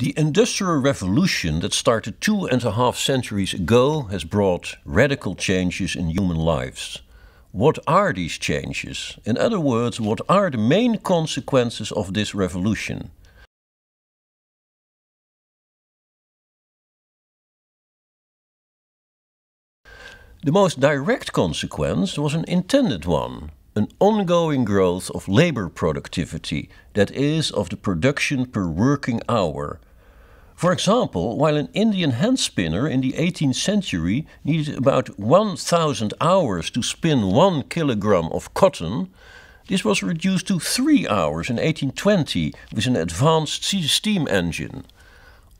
The Industrial Revolution that started two and a half centuries ago has brought radical changes in human lives. What are these changes? In other words, what are the main consequences of this revolution? The most direct consequence was an intended one an ongoing growth of labor productivity, that is, of the production per working hour, for example, while an Indian hand spinner in the 18th century needed about 1,000 hours to spin one kilogram of cotton, this was reduced to three hours in 1820 with an advanced steam engine.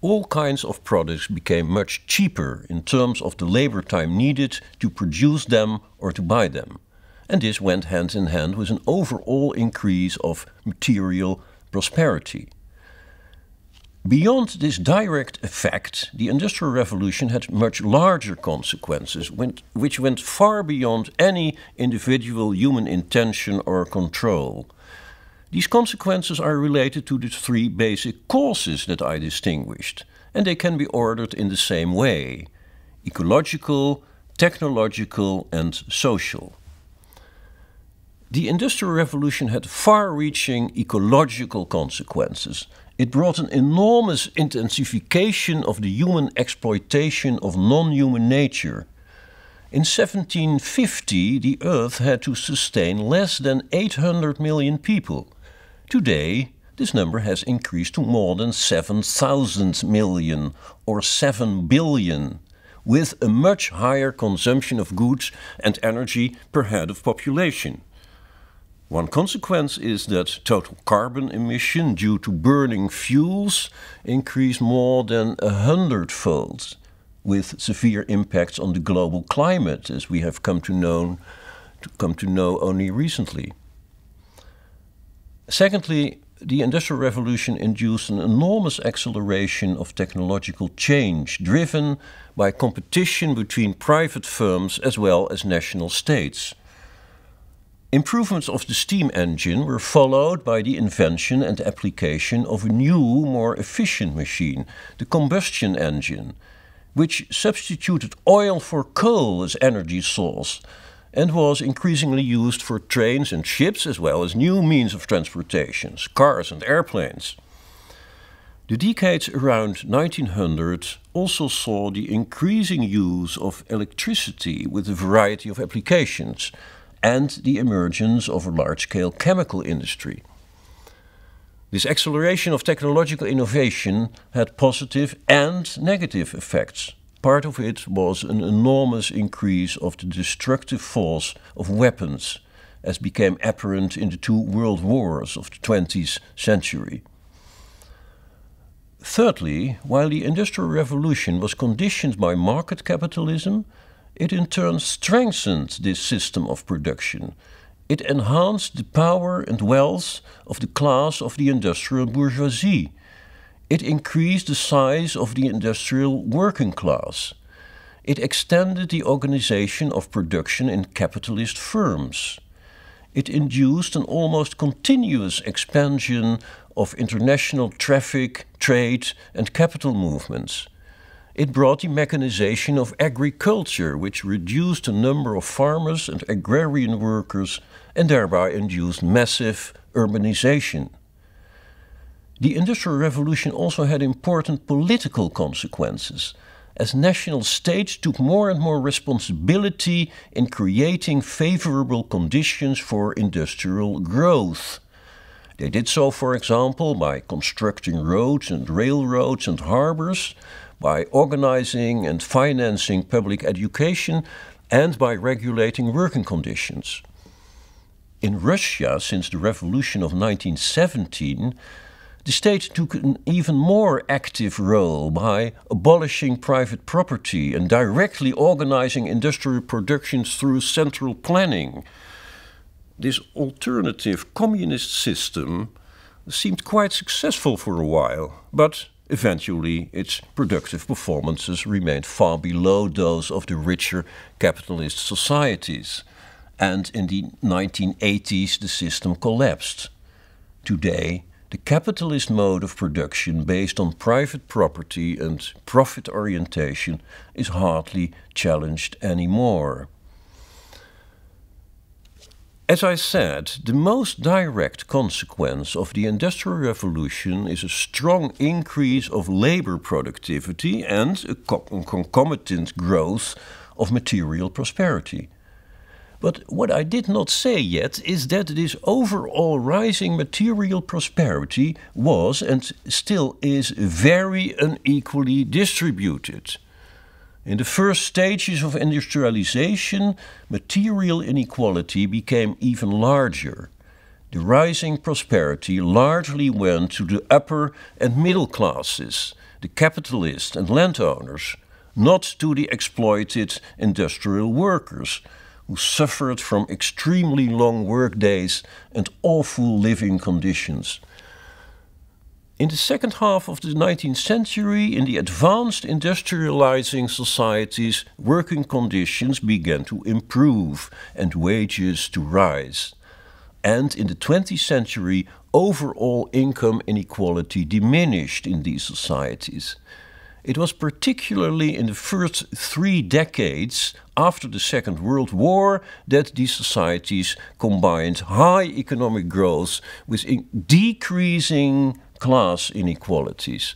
All kinds of products became much cheaper in terms of the labor time needed to produce them or to buy them. And this went hand in hand with an overall increase of material prosperity. Beyond this direct effect, the Industrial Revolution had much larger consequences, which went far beyond any individual human intention or control. These consequences are related to the three basic causes that I distinguished, and they can be ordered in the same way ecological, technological, and social. The Industrial Revolution had far reaching ecological consequences it brought an enormous intensification of the human exploitation of non human nature. In 1750, the Earth had to sustain less than 800 million people. Today, this number has increased to more than 7,000 million or 7 billion, with a much higher consumption of goods and energy per head of population. One consequence is that total carbon emission due to burning fuels increased more than a hundredfold, with severe impacts on the global climate, as we have come to know, to come to know only recently. Secondly, the Industrial Revolution induced an enormous acceleration of technological change, driven by competition between private firms as well as national states. Improvements of the steam engine were followed by the invention and application of a new, more efficient machine, the combustion engine, which substituted oil for coal as energy source and was increasingly used for trains and ships as well as new means of transportation, cars and airplanes. The decades around 1900 also saw the increasing use of electricity with a variety of applications and the emergence of a large-scale chemical industry. This acceleration of technological innovation had positive and negative effects. Part of it was an enormous increase of the destructive force of weapons, as became apparent in the two world wars of the 20th century. Thirdly, while the Industrial Revolution was conditioned by market capitalism, it in turn strengthened this system of production. It enhanced the power and wealth of the class of the industrial bourgeoisie. It increased the size of the industrial working class. It extended the organization of production in capitalist firms. It induced an almost continuous expansion of international traffic, trade, and capital movements. It brought the mechanization of agriculture, which reduced the number of farmers and agrarian workers and thereby induced massive urbanization. The Industrial Revolution also had important political consequences, as national states took more and more responsibility in creating favorable conditions for industrial growth. They did so, for example, by constructing roads and railroads and harbors, by organizing and financing public education and by regulating working conditions. In Russia, since the revolution of 1917, the state took an even more active role by abolishing private property and directly organizing industrial production through central planning. This alternative communist system seemed quite successful for a while, but Eventually, its productive performances remained far below those of the richer capitalist societies. And in the 1980s, the system collapsed. Today, the capitalist mode of production based on private property and profit orientation is hardly challenged anymore. As I said, the most direct consequence of the Industrial Revolution is a strong increase of labor productivity and a concomitant growth of material prosperity. But what I did not say yet is that this overall rising material prosperity was and still is very unequally distributed. In the first stages of industrialization, material inequality became even larger. The rising prosperity largely went to the upper and middle classes, the capitalists and landowners, not to the exploited industrial workers who suffered from extremely long workdays and awful living conditions. In the second half of the 19th century, in the advanced industrializing societies, working conditions began to improve and wages to rise. And in the 20th century, overall income inequality diminished in these societies. It was particularly in the first three decades after the Second World War that these societies combined high economic growth with decreasing class inequalities.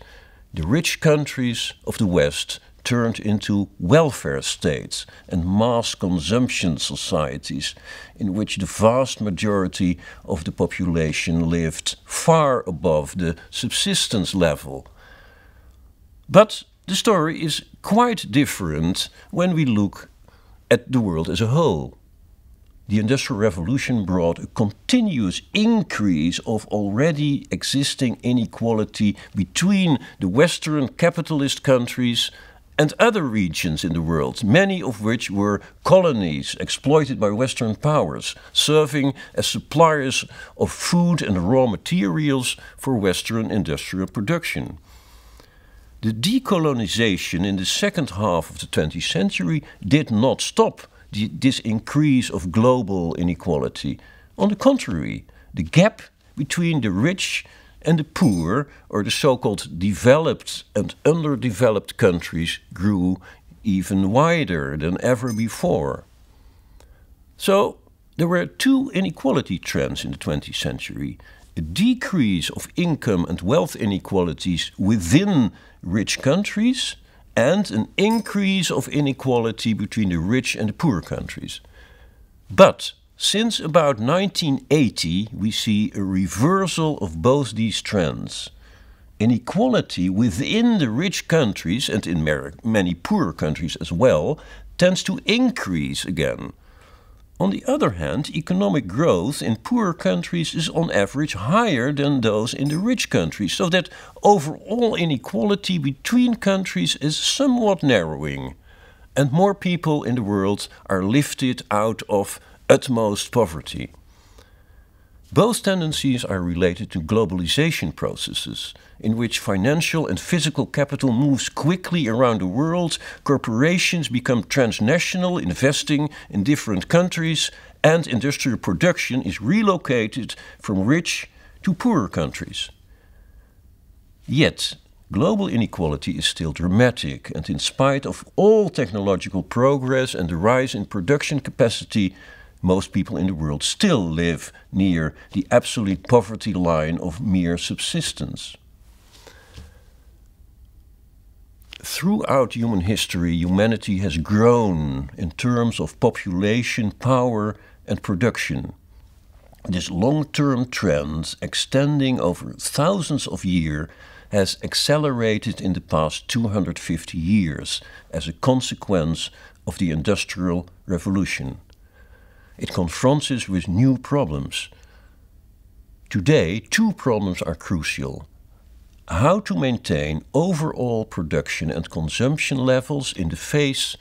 The rich countries of the West turned into welfare states and mass consumption societies, in which the vast majority of the population lived far above the subsistence level but the story is quite different when we look at the world as a whole. The Industrial Revolution brought a continuous increase of already existing inequality between the Western capitalist countries and other regions in the world, many of which were colonies exploited by Western powers, serving as suppliers of food and raw materials for Western industrial production. The decolonization in the second half of the 20th century did not stop this increase of global inequality. On the contrary, the gap between the rich and the poor, or the so called developed and underdeveloped countries, grew even wider than ever before. So, there were two inequality trends in the 20th century a decrease of income and wealth inequalities within rich countries and an increase of inequality between the rich and the poor countries. But since about 1980, we see a reversal of both these trends. Inequality within the rich countries and in many poor countries as well tends to increase again. On the other hand, economic growth in poorer countries is on average higher than those in the rich countries, so that overall inequality between countries is somewhat narrowing, and more people in the world are lifted out of utmost poverty. Both tendencies are related to globalization processes, in which financial and physical capital moves quickly around the world, corporations become transnational, investing in different countries, and industrial production is relocated from rich to poorer countries. Yet, global inequality is still dramatic, and in spite of all technological progress and the rise in production capacity, most people in the world still live near the absolute poverty line of mere subsistence. Throughout human history, humanity has grown in terms of population, power, and production. This long term trend, extending over thousands of years, has accelerated in the past 250 years as a consequence of the Industrial Revolution. It confronts us with new problems. Today, two problems are crucial. How to maintain overall production and consumption levels in the face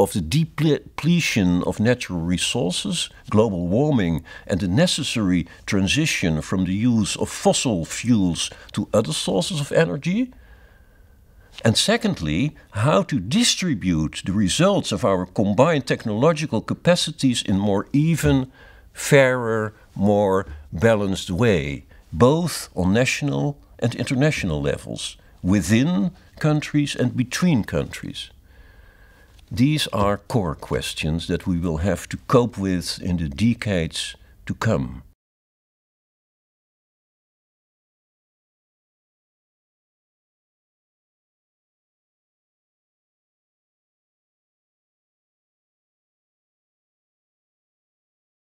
of the depletion of natural resources, global warming, and the necessary transition from the use of fossil fuels to other sources of energy. And secondly, how to distribute the results of our combined technological capacities in more even, fairer, more balanced way, both on national and international levels, within countries and between countries. These are core questions that we will have to cope with in the decades to come.